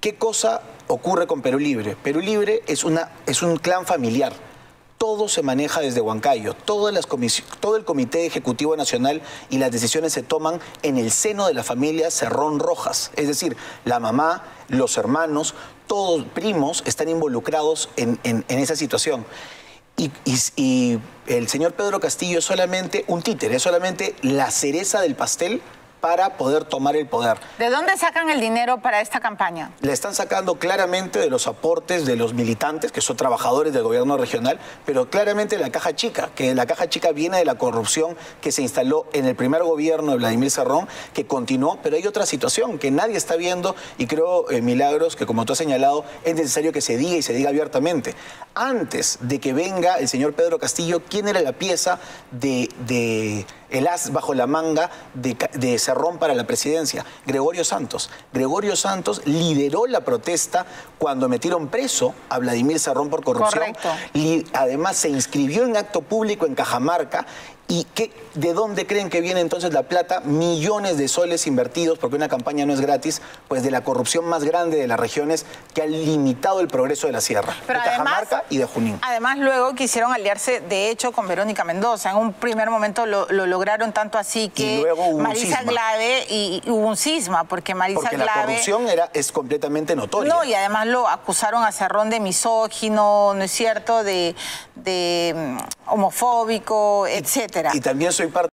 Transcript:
¿Qué cosa ocurre con Perú Libre? Perú Libre es, una, es un clan familiar. Todo se maneja desde Huancayo. Todo el Comité Ejecutivo Nacional y las decisiones se toman en el seno de la familia Cerrón Rojas. Es decir, la mamá, los hermanos, todos primos están involucrados en, esa situación. Y, y, el señor Pedro Castillo es solamente un títere, es solamente la cereza del pastel para poder tomar el poder. ¿De dónde sacan el dinero para esta campaña? Le están sacando claramente de los aportes de los militantes, que son trabajadores del gobierno regional, pero claramente de la caja chica, que la caja chica viene de la corrupción que se instaló en el primer gobierno de Vladimir Serrón, que continuó, pero hay otra situación que nadie está viendo y creo, eh, Milagros, que como tú has señalado, es necesario que se diga y se diga abiertamente. Antes de que venga el señor Pedro Castillo, ¿quién era la pieza de, de el as bajo la manga de, de Cerrón para la presidencia, Gregorio Santos. Gregorio Santos lideró la protesta cuando metieron preso a Vladimir Cerrón por corrupción. Correcto. Además se inscribió en acto público en Cajamarca ¿Y qué, de dónde creen que viene entonces la plata? Millones de soles invertidos, porque una campaña no es gratis, pues de la corrupción más grande de las regiones que ha limitado el progreso de la sierra, de Cajamarca y de Junín. Además, luego quisieron aliarse, de hecho, con Verónica Mendoza. En un primer momento lo, lograron tanto así que Marisa Glave y, hubo un cisma, porque Marisa porque la corrupción era, es completamente notoria. No, y además lo acusaron a Cerrón de misógino, ¿no es cierto?, de, de homofóbico, etcétera. Y también soy parte